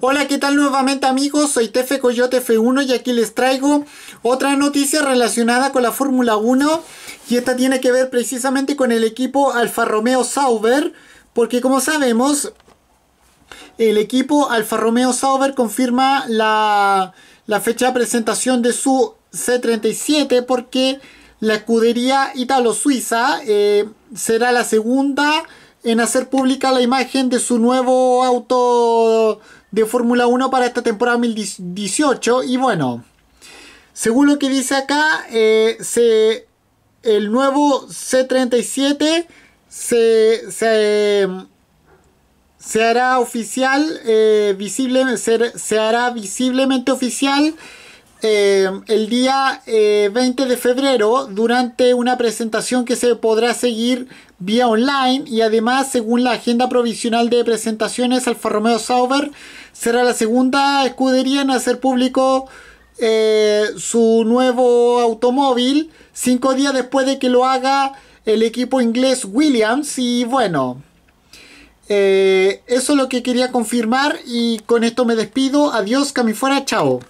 Hola, ¿qué tal nuevamente amigos? Soy Tefe Coyote F1 y aquí les traigo otra noticia relacionada con la Fórmula 1 y esta tiene que ver precisamente con el equipo Alfa Romeo Sauber porque como sabemos el equipo Alfa Romeo Sauber confirma la, fecha de presentación de su C37 porque la escudería italo-suiza eh, será la segunda en hacer pública la imagen de su nuevo auto de Fórmula 1 para esta temporada 2018. Y bueno, según lo que dice acá, eh, se, el nuevo C37 se, se, se hará oficial, eh, visible, se hará visiblemente oficial eh, el día 20 eh, de febrero durante una presentación que se podrá seguir vía online y además según la agenda provisional de presentaciones Alfa Romeo Sauber será la segunda escudería en hacer público eh, su nuevo automóvil cinco días después de que lo haga el equipo inglés Williams y bueno eso es lo que quería confirmar y con esto me despido. Adiós que fuera chao